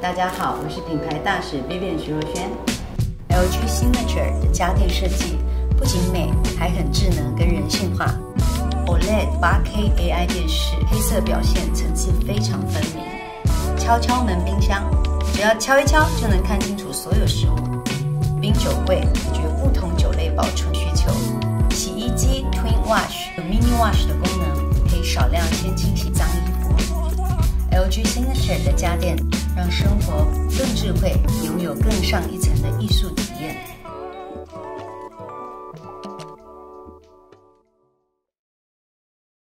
大家好，我是品牌大使 Vivian 徐若瑄。LG Signature 的家电设计不仅美，还很智能跟人性化。OLED 8K AI 电视，黑色表现层次非常分明。敲敲门冰箱，只要敲一敲就能看清楚所有食物。冰酒柜解决不同酒类保存需求。洗衣机 Twin Wash 有 Mini Wash 的功能，可以少量先清洗脏衣服。LG Signature 的家电让生活更智慧，拥有更上一层的艺术体验。